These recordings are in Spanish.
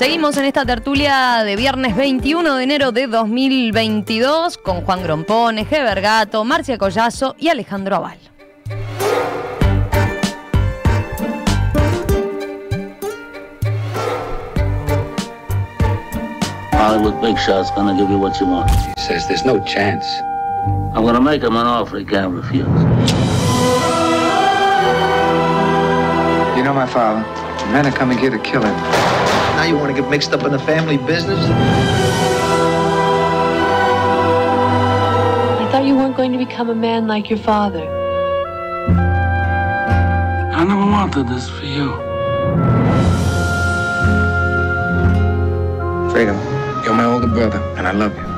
Seguimos en esta tertulia de viernes 21 de enero de 2022 con Juan Grompone, Heber Gato, Marcia Collazo y Alejandro Aval. Hollywood Big Shot's gonna give you what you want. He says there's no chance. I'm gonna make him an offer he can't refuse. You know my father. The men are coming here to kill him. Now you want to get mixed up in the family business? I thought you weren't going to become a man like your father. I never wanted this for you. Fredo, you're my older brother, and I love you.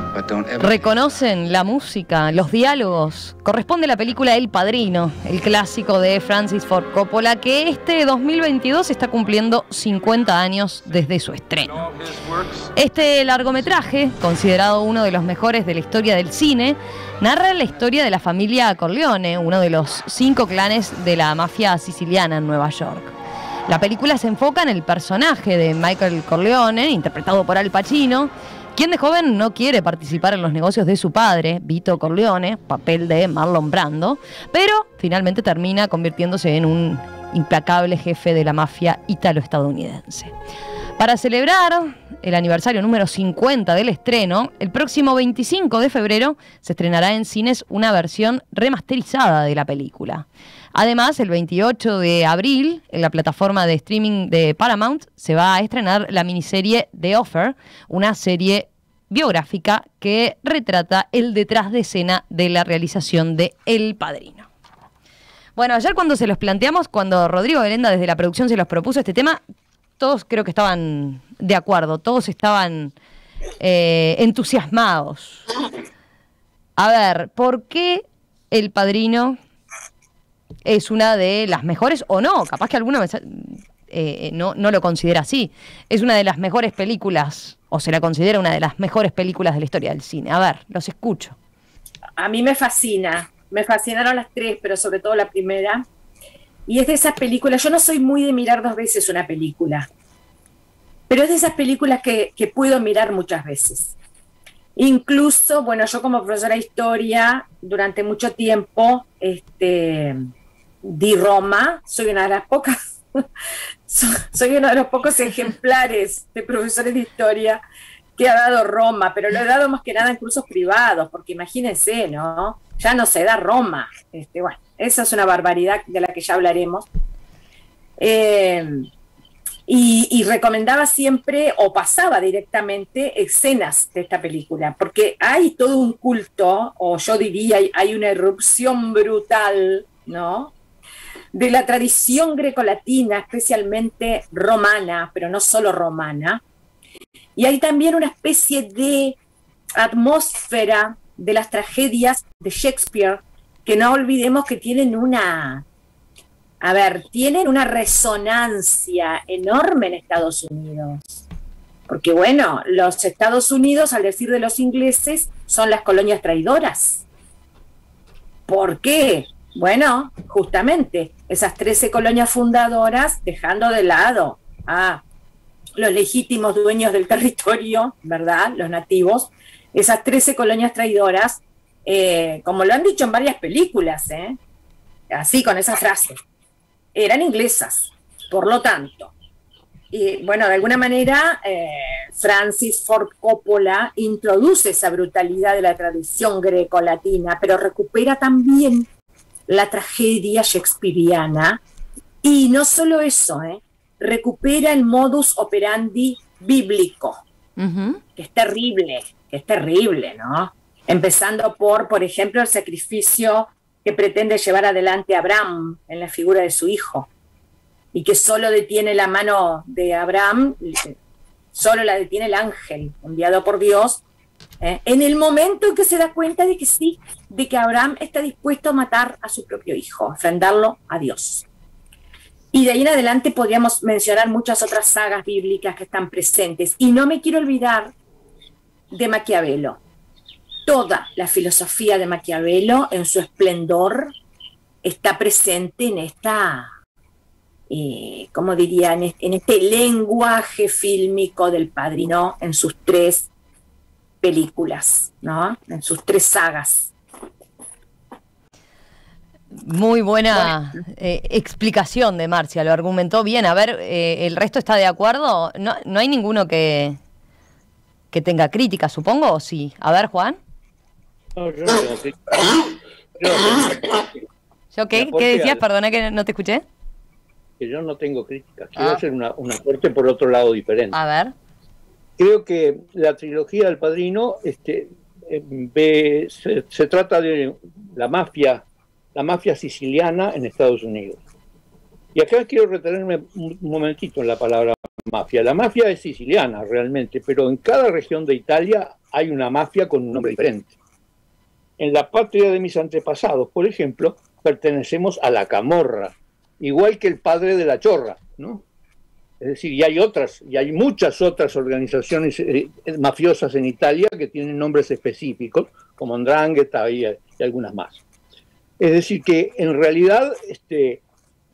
Reconocen la música, los diálogos. Corresponde a la película El Padrino, el clásico de Francis Ford Coppola, que este 2022 está cumpliendo 50 años desde su estreno. Este largometraje, considerado uno de los mejores de la historia del cine, narra la historia de la familia Corleone, uno de los cinco clanes de la mafia siciliana en Nueva York. La película se enfoca en el personaje de Michael Corleone, interpretado por Al Pacino, quien de joven no quiere participar en los negocios de su padre, Vito Corleone, papel de Marlon Brando, pero finalmente termina convirtiéndose en un implacable jefe de la mafia ítalo-estadounidense. Para celebrar el aniversario número 50 del estreno, el próximo 25 de febrero se estrenará en cines una versión remasterizada de la película. Además, el 28 de abril, en la plataforma de streaming de Paramount, se va a estrenar la miniserie The Offer, una serie biográfica que retrata el detrás de escena de la realización de El Padrino. Bueno, ayer cuando se los planteamos, cuando Rodrigo Belenda desde la producción se los propuso este tema, todos creo que estaban de acuerdo, todos estaban eh, entusiasmados. A ver, ¿por qué El Padrino es una de las mejores o no? Capaz que alguno sa- eh, no, no lo considera así. Es una de las mejores películas, o se la considera una de las mejores películas de la historia del cine. A ver, los escucho. a mí me fascina, me fascinaron las tres, pero sobre todo la primera. Y es de esas películas, yo no soy muy de mirar dos veces una película, pero es de esas películas que, que puedo mirar muchas veces. Incluso, bueno, yo como profesora de historia, durante mucho tiempo, este, di Roma, soy una de las pocas, so- soy uno de los pocos ejemplares de profesores de historia que ha dado Roma, pero lo he dado más que nada en cursos privados, porque imagínense, ¿no? Ya no se da Roma. Este, bueno, esa es una barbaridad de la que ya hablaremos. Eh, y, y recomendaba siempre o pasaba directamente escenas de esta película, porque hay todo un culto, o yo diría, hay, hay una erupción brutal, ¿no? De la tradición grecolatina, especialmente romana, pero no solo romana, y hay también una especie de atmósfera de las tragedias de Shakespeare que no olvidemos que tienen una, a ver, tienen una resonancia enorme en Estados Unidos. Porque bueno, los Estados Unidos, al decir de los ingleses, son las colonias traidoras. ¿Por qué? Bueno, justamente esas 13 colonias fundadoras dejando de lado a los legítimos dueños del territorio, ¿verdad? Los nativos, esas 13 colonias traidoras, eh, como lo han dicho en varias películas, ¿eh? así con esa frase, eran inglesas, por lo tanto. Y bueno, de alguna manera, eh, Francis Ford Coppola introduce esa brutalidad de la tradición greco-latina, pero recupera también la tragedia shakespeariana. Y no solo eso, ¿eh? recupera el modus operandi bíblico, que es terrible, que es terrible, ¿no? Empezando por, por ejemplo, el sacrificio que pretende llevar adelante Abraham en la figura de su hijo, y que solo detiene la mano de Abraham, solo la detiene el ángel enviado por Dios, ¿eh? en el momento en que se da cuenta de que sí, de que Abraham está dispuesto a matar a su propio hijo, ofrendarlo a Dios. Y de ahí en adelante podríamos mencionar muchas otras sagas bíblicas que están presentes. Y no me quiero olvidar de Maquiavelo. Toda la filosofía de Maquiavelo en su esplendor está presente en esta eh, como diría, en este, en este lenguaje fílmico del padrino en sus tres películas, ¿no? En sus tres sagas. Muy buena eh, explicación de Marcia, lo argumentó bien. A ver, eh, ¿el resto está de acuerdo? No, no hay ninguno que, que tenga crítica, supongo, o sí. A ver, Juan. No, yo no tengo crítica. Yo no tengo crítica. ¿Yo qué? ¿Qué decías? Perdona que no te escuché. Que yo no tengo crítica. Quiero Ah. hacer una, un aporte por otro lado diferente. A ver. Creo que la trilogía del Padrino este, eh, ve- se, se trata de la mafia, la mafia siciliana en Estados Unidos. Y acá quiero retenerme un momentito en la palabra mafia. La mafia es siciliana realmente, pero en cada región de Italia hay una mafia con un nombre diferente. En la patria de mis antepasados, por ejemplo, pertenecemos a la Camorra, igual que el padre de la Chorra, ¿no? Es decir, y hay otras, y hay muchas otras organizaciones eh, mafiosas en Italia que tienen nombres específicos, como Ndrangheta y, y algunas más. Es decir, que en realidad este,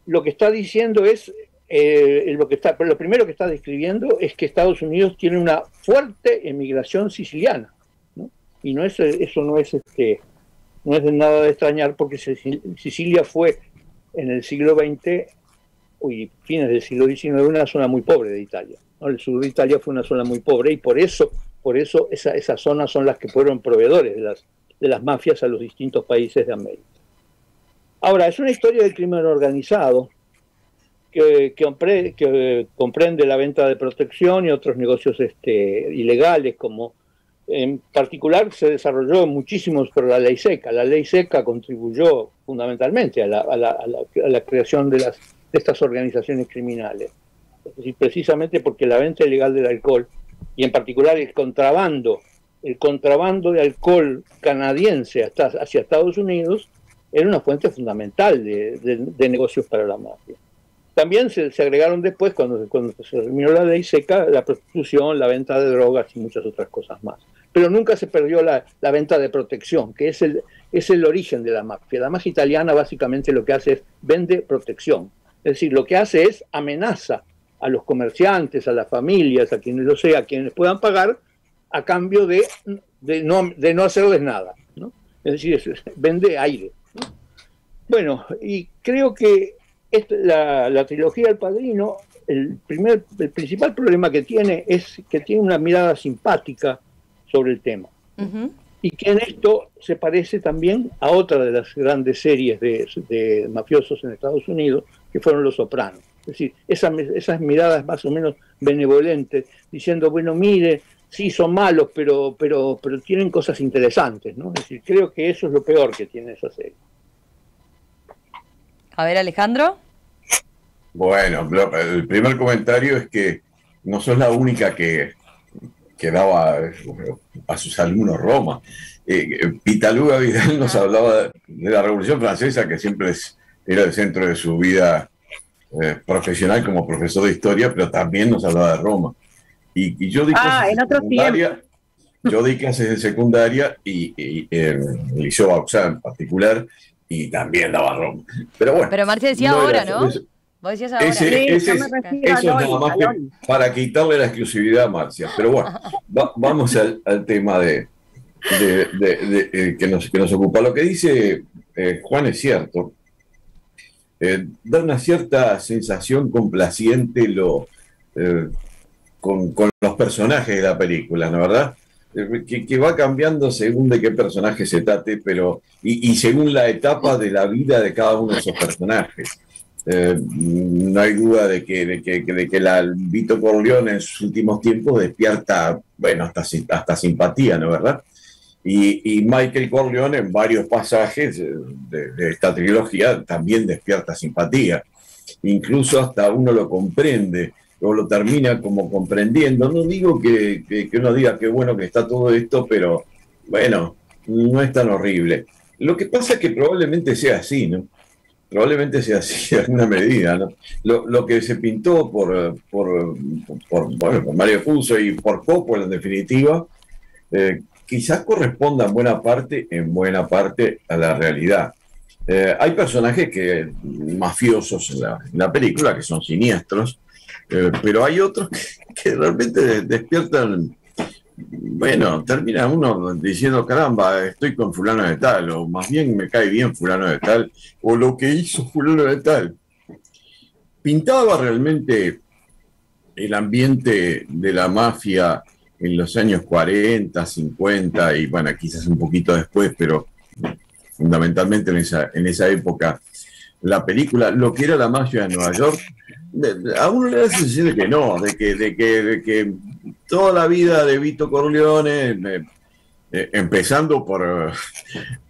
lo que está diciendo es, eh, lo, que está, lo primero que está describiendo es que Estados Unidos tiene una fuerte emigración siciliana, ¿no? y no es, eso no es, este, no es nada de extrañar porque Sicil- Sicilia fue en el siglo XX y fines del siglo XIX una zona muy pobre de Italia. El sur de Italia fue una zona muy pobre y por eso, por eso esa- esas zonas son las que fueron proveedores de las, de las mafias a los distintos países de América. Ahora, es una historia del crimen organizado que, que compre- que comprende la venta de protección y otros negocios este, ilegales, como en particular se desarrolló muchísimos por la ley seca. La ley seca contribuyó fundamentalmente a la, a la- creación de, las, de estas organizaciones criminales. Es precisamente porque la venta ilegal del alcohol, y en particular el contrabando, el contrabando de alcohol canadiense hasta, hacia Estados Unidos, era una fuente fundamental de, de- negocios para la mafia. También se, agregaron después, cuando, cuando se terminó la ley seca, la prostitución, la venta de drogas y muchas otras cosas más. Pero nunca se perdió la, la venta de protección, que es el, es el origen de la mafia. La mafia italiana básicamente lo que hace es vende protección. Es decir, lo que hace es amenaza a los comerciantes, a las familias, a quienes lo sea, a quienes puedan pagar, a cambio de, de, no, de no hacerles nada. ¿no? Es decir, vende aire. ¿No? Bueno, y creo que esta- la, la trilogía del Padrino, el, primer, el principal problema que tiene es que tiene una mirada simpática sobre el tema. Y que en esto se parece también a otra de las grandes series de, de mafiosos en Estados Unidos, que fueron Los Sopranos. Es decir, esas, esas miradas más o menos benevolentes, diciendo, bueno, mire, sí son malos, pero, pero, pero tienen cosas interesantes, ¿no? Es decir, creo que eso es lo peor que tiene esa serie. A ver, Alejandro. Bueno, lo- el primer comentario es que no sos la única que, que daba eh, a sus alumnos Roma. Eh, eh, Pitaluga Vidal nos hablaba de la Revolución Francesa, que siempre es- era el centro de su vida eh, profesional como profesor de historia, pero también nos hablaba de Roma. Y, y yo di Ah, clases en secundaria, yo di clases de secundaria y, y en el Liceo Bauxá en particular, y también daba Roma. Pero bueno. Pero Marcia decía no ahora, ¿no? eso- Vos decías ahora. ese, Sí, ese yo es, me refiero eso es nada más que para quitarle la exclusividad a Marcia. Pero bueno, va- vamos al, al tema de, de- de- de- eh, que, nos, que nos ocupa. Lo que dice eh, Juan es cierto. Eh, da una cierta sensación complaciente lo, eh, con, con los personajes de la película, ¿no verdad? Eh, Que, que va cambiando según de qué personaje se trate, pero y, y según la etapa de la vida de cada uno de esos personajes. Eh, no hay duda de que, de que, de que la Vito Corleone en sus últimos tiempos despierta, bueno, hasta, hasta simpatía, ¿no verdad? Y, y Michael Corleone en varios pasajes de, de esta trilogía también despierta simpatía. Incluso hasta uno lo comprende o lo termina como comprendiendo. No digo que, que, uno diga que bueno que está todo esto, pero bueno, no es tan horrible. Lo que pasa es que probablemente sea así, ¿no? Probablemente sea así en alguna medida, ¿no? Lo, lo que se pintó por, por, por, bueno, por Mario Puzo y por Coppola en definitiva, eh, quizás corresponda en buena parte, en buena parte a la realidad. Eh, hay personajes que mafiosos la, en la película que son siniestros, eh, pero hay otros que, que realmente despiertan bueno, termina uno diciendo, caramba, estoy con fulano de tal, o más bien me cae bien fulano de tal, o lo que hizo fulano de tal. Pintaba realmente el ambiente de la mafia en los años 40, 50 y bueno, quizás un poquito después, pero fundamentalmente en esa, en esa época, la película, lo que era la mafia de Nueva York, a uno le da la sensación de que no, de que, de que, de que toda la vida de Vito Corleone, eh, eh, empezando por,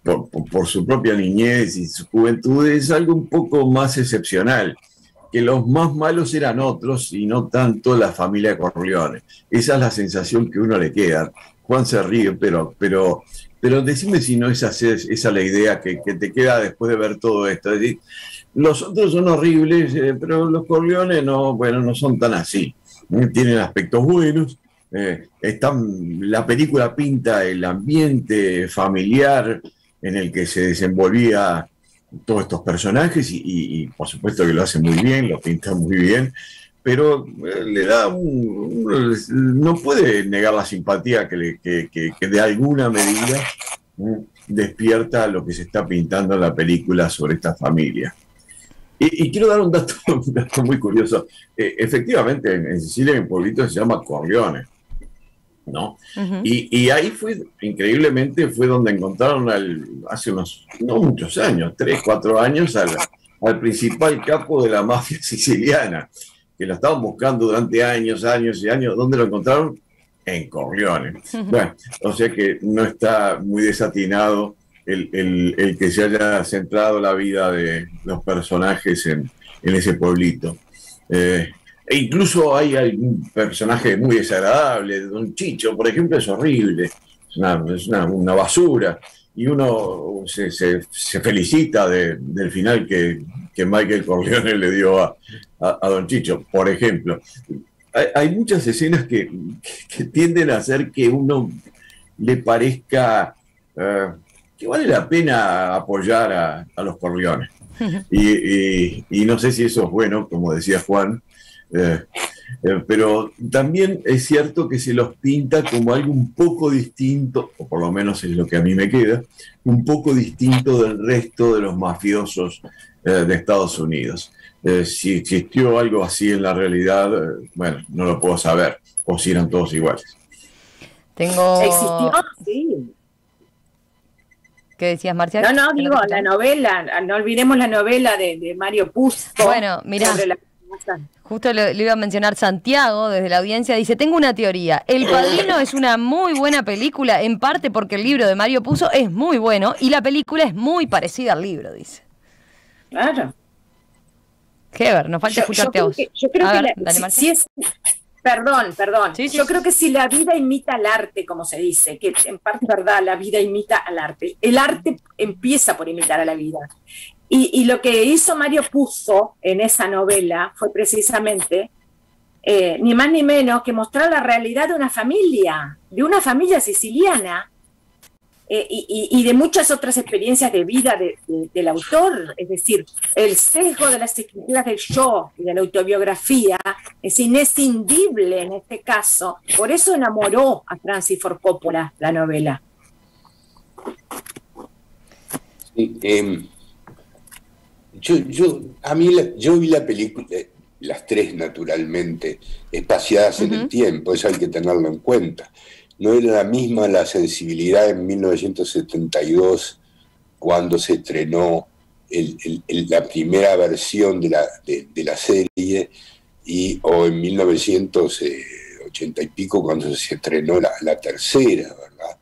por, por, su propia niñez y su juventud, es algo un poco más excepcional, que los más malos eran otros y no tanto la familia Corleone. Esa es la sensación que uno le queda. Juan se ríe, pero, pero, pero decime si no es esa, esa la idea que, que, te queda después de ver todo esto. Es decir, los otros son horribles, eh, pero los Corleones no, bueno, no son tan así. Tienen aspectos buenos, eh, están, la película pinta el ambiente familiar en el que se desenvolvía todos estos personajes y, y, por supuesto que lo hace muy bien, lo pinta muy bien, pero eh, le da un, un, no puede negar la simpatía que, le, que, que, que de alguna medida despierta lo que se está pintando en la película sobre esta familia. Y, y, quiero dar un dato, un dato muy curioso. Eh, efectivamente, en, en, Sicilia hay un pueblito que se llama Corleone. ¿no? Uh -huh. y, y, ahí fue, increíblemente, fue donde encontraron al, hace unos, no muchos años, tres, cuatro años, al, al principal capo de la mafia siciliana, que lo estaban buscando durante años, años y años. ¿Dónde lo encontraron? En Corleone. -huh. Bueno, o sea que no está muy desatinado el, el, el, que se haya centrado la vida de los personajes en, en ese pueblito. Eh, e incluso hay algún personaje muy desagradable, Don Chicho, por ejemplo, es horrible, es una, es una, una basura. Y uno se, se, se felicita de, del final que, que, Michael Corleone le dio a, a, a Don Chicho, por ejemplo. Hay, hay muchas escenas que, que, tienden a hacer que uno le parezca uh, que vale la pena apoyar a, a los Corleones. Y, y, y, no sé si eso es bueno, como decía Juan, eh, eh, pero también es cierto que se los pinta como algo un poco distinto, o por lo menos es lo que a mí me queda, un poco distinto del resto de los mafiosos eh, de Estados Unidos. Eh, si existió algo así en la realidad, eh, bueno, no lo puedo saber, o si eran todos iguales. Tengo... Existió, sí. ¿Qué decías, Marcial? No, no, digo, la novela, no olvidemos la novela de, de Mario Puzo. Bueno, mira. Justo lo, lo, iba a mencionar Santiago desde la audiencia. Dice: Tengo una teoría. El Padrino es una muy buena película, en parte porque el libro de Mario Puzo es muy bueno y la película es muy parecida al libro, dice. Claro. Heber, nos falta yo, escucharte yo a vos. Que, yo creo a que ver, la, dale, si, si es, Perdón, perdón. Sí, sí, Yo sí. creo que si la vida imita al arte, como se dice, que en parte es verdad, la vida imita al arte. El arte empieza por imitar a la vida. Y, lo que hizo Mario Puzo en esa novela fue precisamente, eh, ni más ni menos, que mostrar la realidad de una familia, de una familia siciliana, eh, y, de muchas otras experiencias de vida de, de, del autor, es decir, el sesgo de las escrituras del yo y de la autobiografía es inescindible en este caso, por eso enamoró a Francis Ford Coppola la novela. Sí, eh, yo, yo, a mí la, yo vi la película, las tres naturalmente, espaciadas uh -huh. en el tiempo, eso hay que tenerlo en cuenta no era la misma la sensibilidad en 1972 cuando se estrenó el, el, el, la primera versión de la, de, de, la serie y o en 1980 y pico cuando se estrenó la, la, tercera, ¿verdad?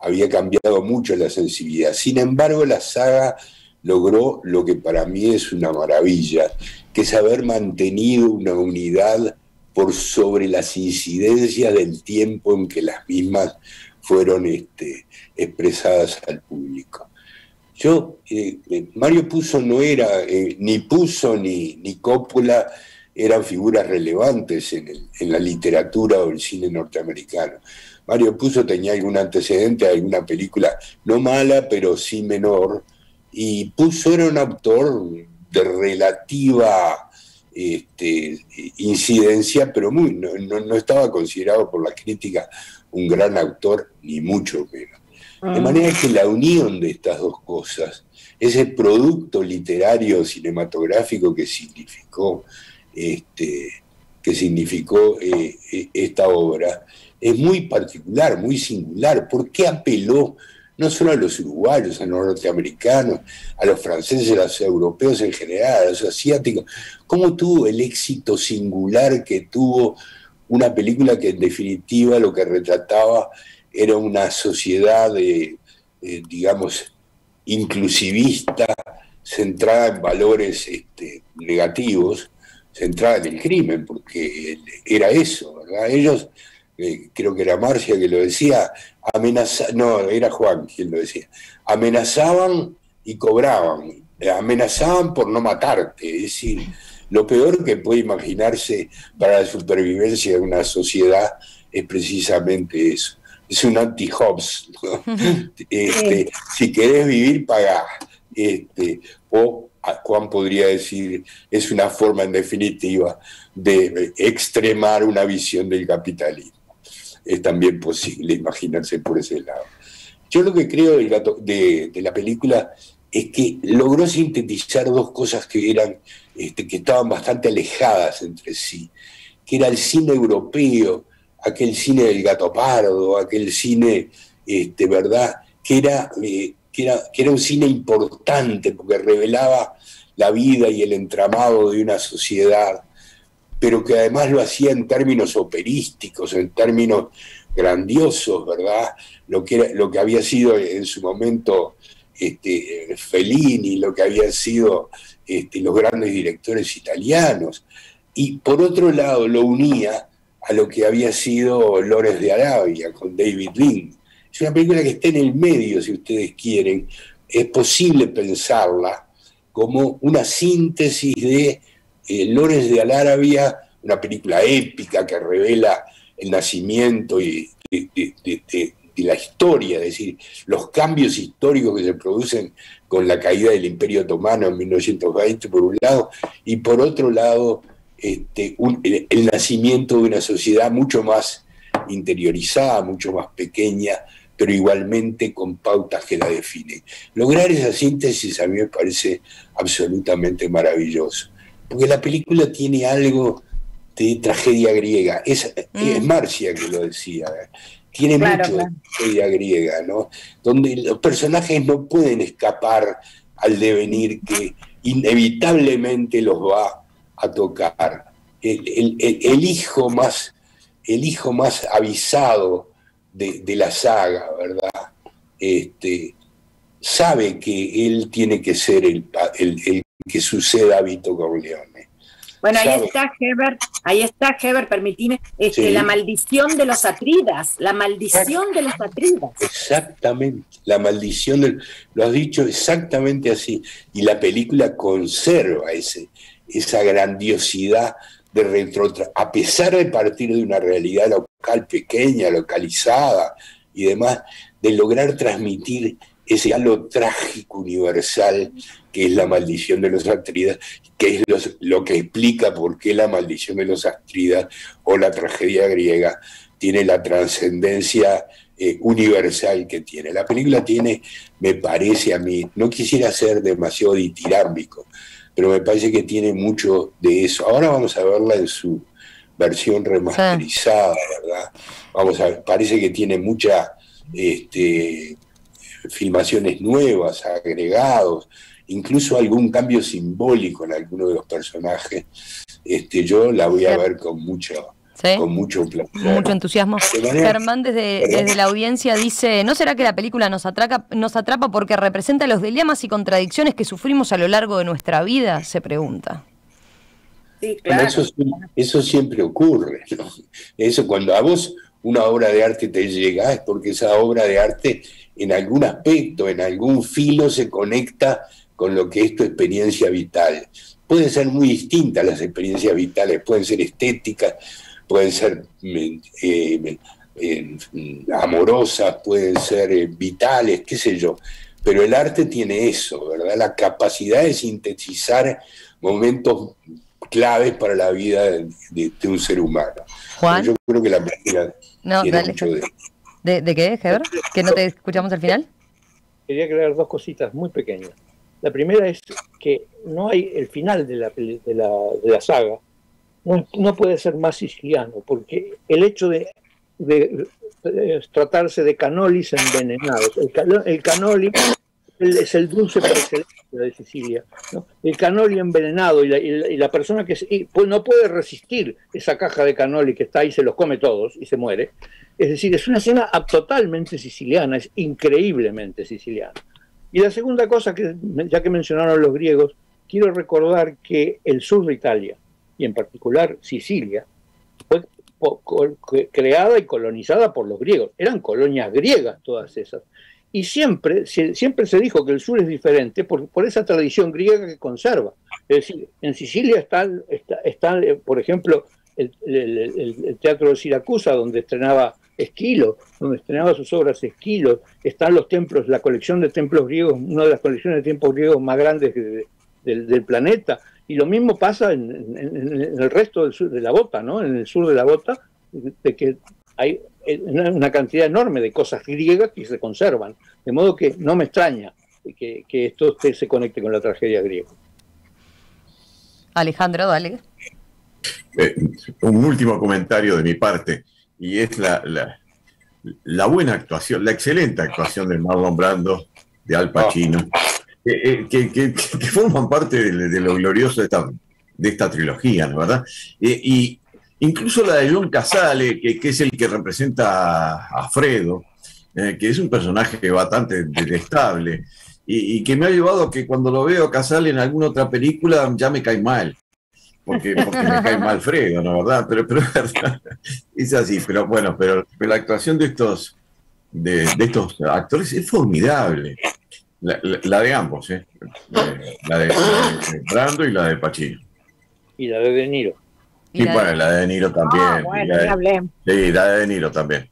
Había cambiado mucho la sensibilidad. Sin embargo, la saga logró lo que para mí es una maravilla, que es haber mantenido una unidad por sobre las incidencias del tiempo en que las mismas fueron este, expresadas al público. Yo, eh, Mario Puzo no era, eh, ni Puzo ni, Coppola eran figuras relevantes en, en, la literatura o el cine norteamericano. Mario Puzo tenía algún antecedente, alguna película no mala, pero sí menor, y Puzo era un autor de relativa este, incidencia, pero muy, no, no- no estaba considerado por la crítica un gran autor, ni mucho menos. De manera que la unión de estas dos cosas, ese producto literario cinematográfico que significó, este, que significó eh, eh, esta obra, es muy particular, muy singular. ¿Por qué apeló no solo a los uruguayos, a los norteamericanos, a los franceses, a los europeos en general, a los asiáticos? ¿Cómo tuvo el éxito singular que tuvo una película que en definitiva lo que retrataba era una sociedad, de, eh, digamos, inclusivista, centrada en valores este, negativos, centrada en el crimen, porque era eso, ¿verdad? Ellos, eh, creo que era Marcia que lo decía, no, era Juan quien lo decía, amenazaban y cobraban, amenazaban por no matarte, es decir, lo peor que puede imaginarse para la supervivencia de una sociedad es precisamente eso. Es un anti-Hobbes. ¿no? Este, si querés vivir, pagá. Este, o Juan podría decir, es una forma en definitiva de extremar una visión del capitalismo. Es también posible imaginarse por ese lado. Yo lo que creo de, de la película es que logró sintetizar dos cosas que eran este, que estaban bastante alejadas entre sí, que era el cine europeo, aquel cine del gato pardo, aquel cine, este, ¿verdad? Que era, eh, que, era, que era un cine importante porque revelaba la vida y el entramado de una sociedad, pero que además lo hacía en términos operísticos, en términos grandiosos, ¿verdad? Lo que, lo que había sido en su momento este, Fellini, lo que habían sido este, los grandes directores italianos. Y por otro lado lo unía a lo que había sido Lores de Arabia con David Lean. Es una película que está en el medio, si ustedes quieren. Es posible pensarla como una síntesis de eh, Lores de Arabia, una película épica que revela el nacimiento y, de, la historia, es decir, los cambios históricos que se producen con la caída del Imperio Otomano en 1920, por un lado, y por otro lado, este, el, el nacimiento de una sociedad mucho más interiorizada, mucho más pequeña, pero igualmente con pautas que la definen. Lograr esa síntesis a mí me parece absolutamente maravilloso, porque la película tiene algo de tragedia griega, es, es Marcia que lo decía, tiene Claro, mucho claro. de tragedia griega, ¿no? donde los personajes no pueden escapar al devenir que inevitablemente los va a tocar. El, el- el- el hijo más, el hijo más avisado de, de la saga, ¿verdad? Este, sabe que él tiene que ser el, el, el que suceda a Vito Corleone. Bueno, ahí está Heber, ahí está Heber, permitime, este, Sí. la maldición de los atridas, la maldición de los atridas. Exactamente, la maldición del, lo has dicho exactamente así. Y la película conserva ese, esa grandiosidad de retro, a pesar de partir de una realidad local pequeña, localizada y demás, de lograr transmitir ese halo trágico universal que es la maldición de los Atridas, que es los- lo que explica por qué la maldición de los Atridas o la tragedia griega tiene la trascendencia eh, universal que tiene. La película tiene, me parece a mí, no quisiera ser demasiado ditirámbico, pero me parece que tiene mucho de eso. Ahora vamos a verla en su versión remasterizada, ¿verdad? Vamos a ver, parece que tiene muchas este, filmaciones nuevas, agregados, incluso algún cambio simbólico en alguno de los personajes. Este, yo la voy a ver con mucho, ¿Sí? con mucho placer. Mucho entusiasmo. Germán desde, desde la audiencia dice, ¿no será que la película nos, atraca, nos atrapa porque representa los dilemas y contradicciones que sufrimos a lo largo de nuestra vida? Se pregunta. Sí, Bueno, claro. eso, eso siempre ocurre. ¿no? Eso cuando a vos una obra de arte te llega es porque esa obra de arte en algún aspecto, en algún filo se conecta con lo que es tu experiencia vital. Pueden ser muy distintas las experiencias vitales, pueden ser estéticas, pueden ser mm, eh, eh, mm, amorosas, pueden ser eh, vitales, qué sé yo. pero el arte tiene eso, ¿verdad? La capacidad de sintetizar momentos claves para la vida de, de- de un ser humano. Juan. Yo creo que la película No, tiene dale. mucho de ¿De, de qué, Heber? ¿Que no te escuchamos al final? Quería agregar dos cositas muy pequeñas. La primera es que no hay el final de la, peli- de la, de la saga, no, puede ser más siciliano, porque el hecho de, de, tratarse de canolis envenenados, el, el canoli es el dulce por excelencia de Sicilia, el canoli envenenado y la, y la- persona que y, pues no puede resistir esa caja de canoli que está ahí, se los come todos y se muere. Es decir, es una escena a- totalmente siciliana, es increíblemente siciliana. Y la segunda cosa, que ya que mencionaron los griegos, quiero recordar que el sur de Italia, y en particular Sicilia, fue creada y colonizada por los griegos. Eran colonias griegas todas esas. Y siempre, siempre se dijo que el sur es diferente por, por esa tradición griega que conserva. Es decir, en Sicilia está, está, está, eh, por ejemplo, el, teatro de Siracusa, donde estrenaba Esquilo, donde estrenaba sus obras Esquilo. Están los templos, la colección de templos griegos, una de las colecciones de templos griegos más grandes de- del, planeta. Y lo mismo pasa en- en el resto del sur de la bota, ¿no? En el sur de la bota, de que hay una cantidad enorme de cosas griegas que se conservan. De modo que no me extraña que, que esto se conecte con la tragedia griega. Alejandro, dale. Eh, un último comentario de mi parte, y es la, la, la buena actuación, la excelente actuación de Marlon Brando, de Al Pacino, que, eh, que- que- que forman parte de, de lo glorioso de esta, de esta trilogía, ¿no verdad? Eh, y incluso la de John Casale, que, es el que representa a, Fredo, eh, que es un personaje bastante detestable, y, que me ha llevado a que cuando lo veo Casale en alguna otra película ya me cae mal porque, porque me cae mal Fredo, ¿no verdad? Pero, pero es así, pero bueno, pero, la actuación de estos, de, estos actores es formidable. La, de ambos, ¿eh? La de, la de Brando y la de Pacino. Y la de De Niro. Y, bueno, la de De Niro también. Ah, y bueno, la de- ni hablemos. sí, la de De Niro también.